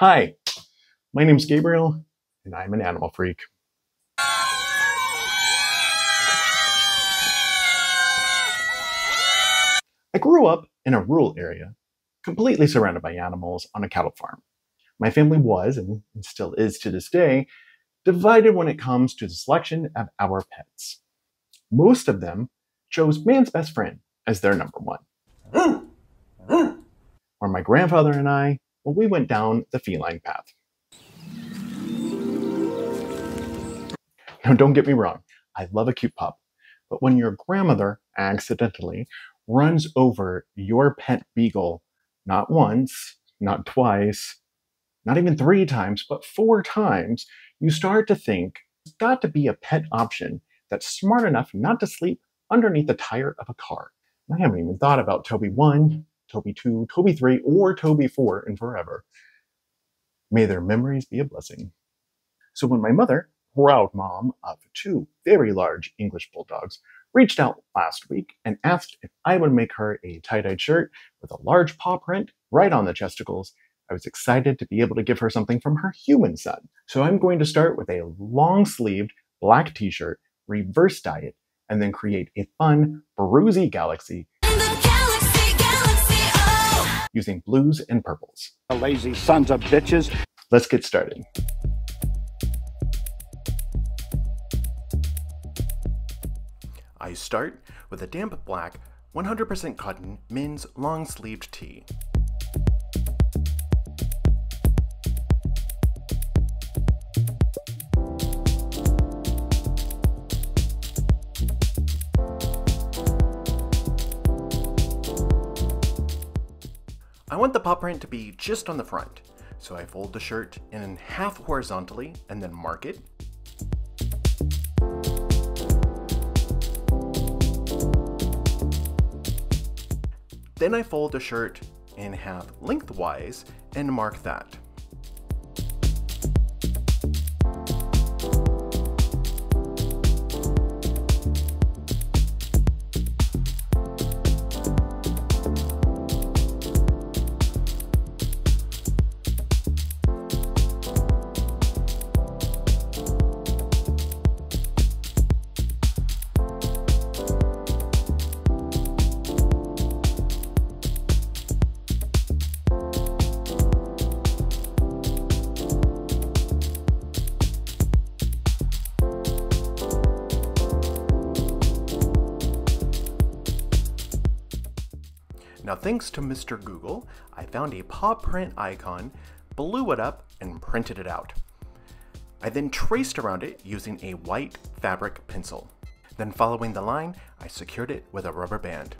Hi, my name's Gabriel, and I'm an animal freak. I grew up in a rural area, completely surrounded by animals on a cattle farm. My family was, and still is to this day, divided when it comes to the selection of our pets. Most of them chose man's best friend as their number one. Mm, mm. Or my grandfather and I, well, we went down the feline path. Now, don't get me wrong, I love a cute pup, but when your grandmother accidentally runs over your pet beagle not once, not twice, not even three times, but four times, you start to think there's got to be a pet option that's smart enough not to sleep underneath the tire of a car. I haven't even thought about Toby 1, Toby 2, Toby 3, or Toby 4 in forever. May their memories be a blessing. So when my mother, proud mom of two very large English bulldogs, reached out last week and asked if I would make her a tie-dyed shirt with a large paw print right on the chesticles, I was excited to be able to give her something from her human son. So I'm going to start with a long-sleeved black t-shirt, reverse dye it, and then create a fun Bruzy galaxy. Using blues and purples. The Lazy sons of bitches. Let's get started. I start with a damp black 100% cotton men's long sleeved tee. Want the paw print to be just on the front, so I fold the shirt in half horizontally and then mark it. Then I fold the shirt in half lengthwise and mark that. Thanks to Mr. Google, I found a paw print icon, blew it up, and printed it out. I then traced around it using a white fabric pencil. Then following the line, I secured it with a rubber band.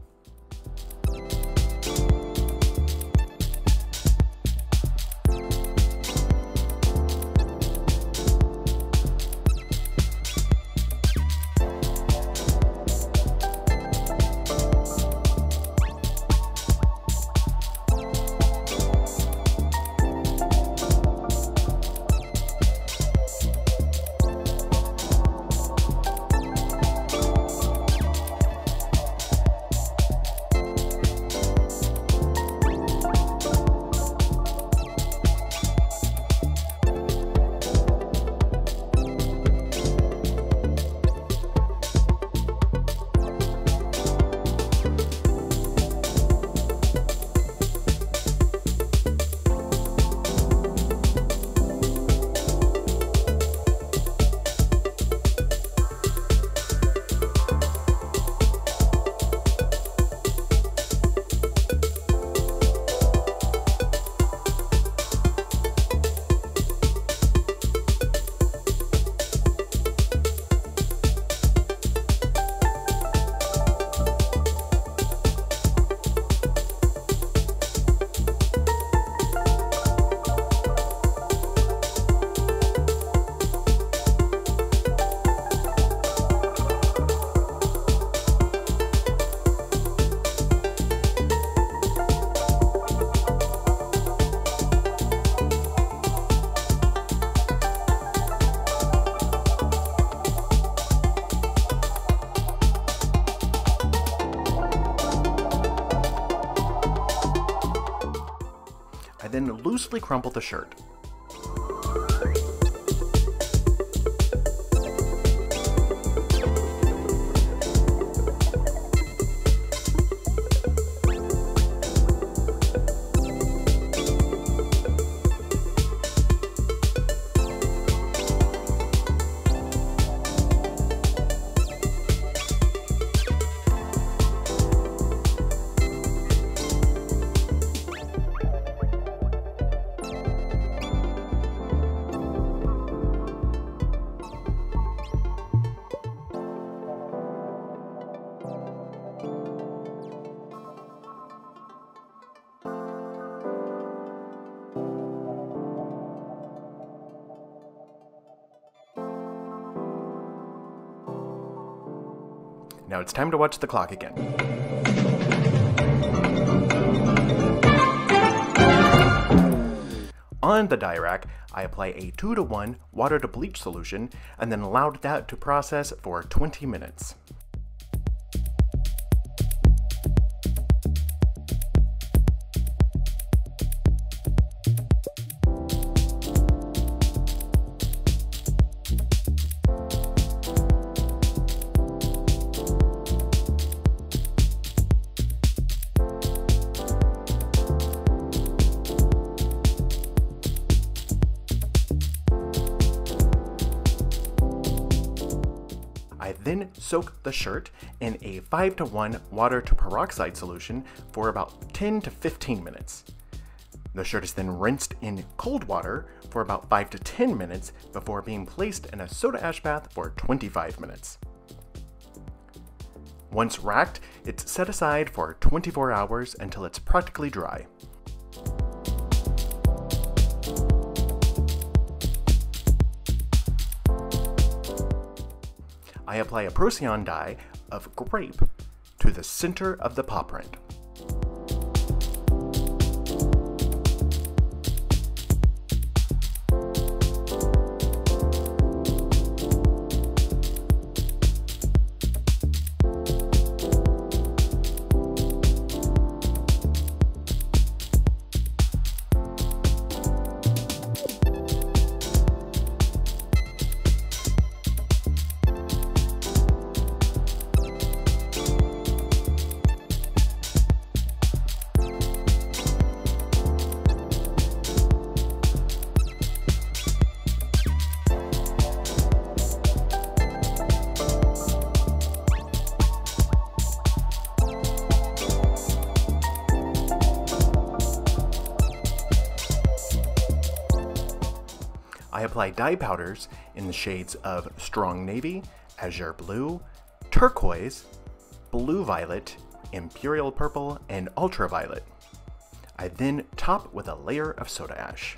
Crumple the shirt. Now it's time to watch the clock again. On the dye rack, I apply a 2 to 1 water to bleach solution and then allowed that to process for 20 minutes. Then soak the shirt in a 5 to 1 water to peroxide solution for about 10 to 15 minutes. The shirt is then rinsed in cold water for about 5 to 10 minutes before being placed in a soda ash bath for 25 minutes. Once racked, it's set aside for 24 hours until it's practically dry. I apply a Procion dye of grape to the center of the paw print. I apply dye powders in the shades of Strong Navy, Azure Blue, Turquoise, Blue Violet, Imperial Purple, and Ultraviolet. I then top with a layer of soda ash.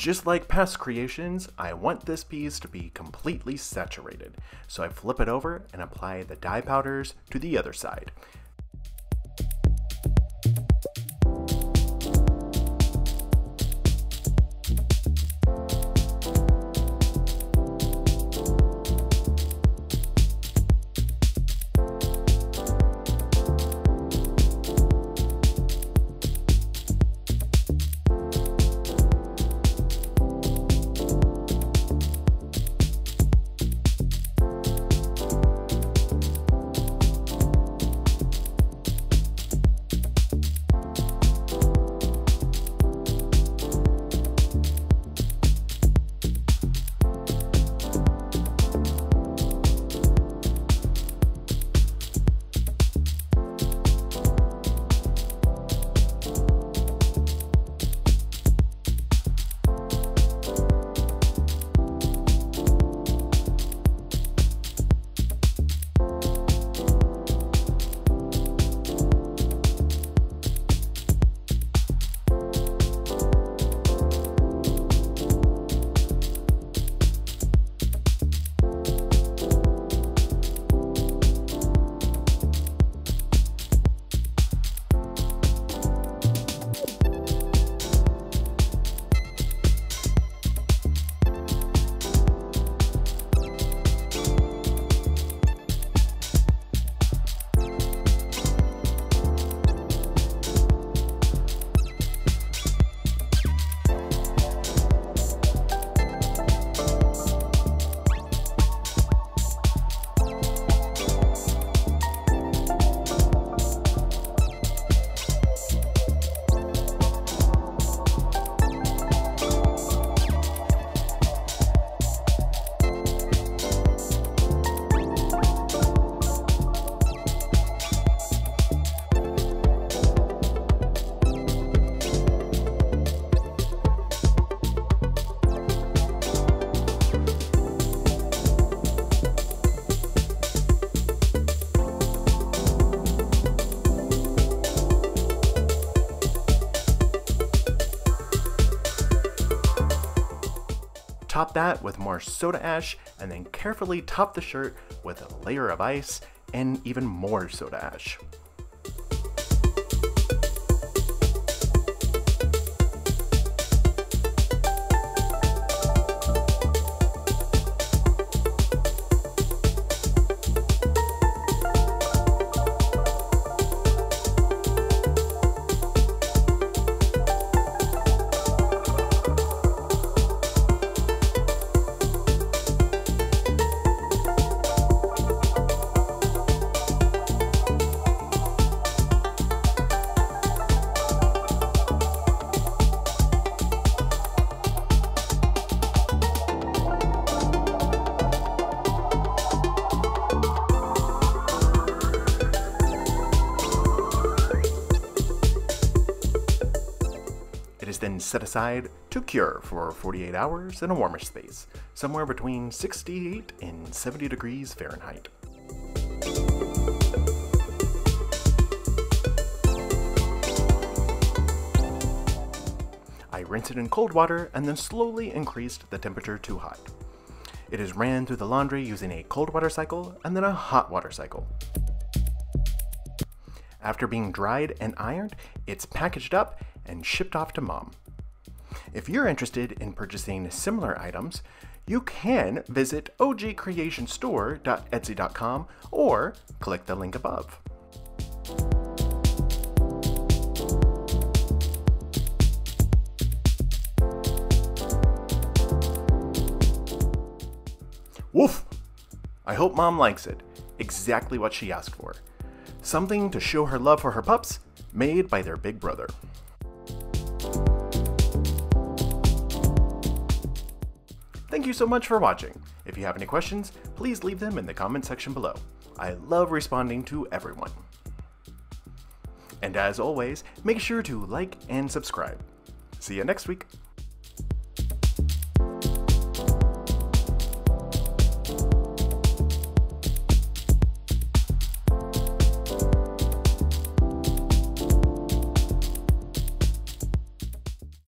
Just like past creations, I want this piece to be completely saturated. So I flip it over and apply the dye powders to the other side. That with more soda ash and then carefully top the shirt with a layer of ice and even more soda ash. Set aside to cure for 48 hours in a warmer space, somewhere between 68 and 70 degrees Fahrenheit. I rinsed it in cold water and then slowly increased the temperature to hot. It is ran through the laundry using a cold water cycle and then a hot water cycle. After being dried and ironed, it's packaged up and shipped off to mom. If you're interested in purchasing similar items, you can visit ohgeecreationsstore.etsy.com or click the link above. Woof! I hope mom likes it. Exactly what she asked for. Something to show her love for her pups, made by their big brother. Thank you so much for watching. If you have any questions, please leave them in the comment section below. I love responding to everyone. And as always, make sure to like and subscribe. See you next week.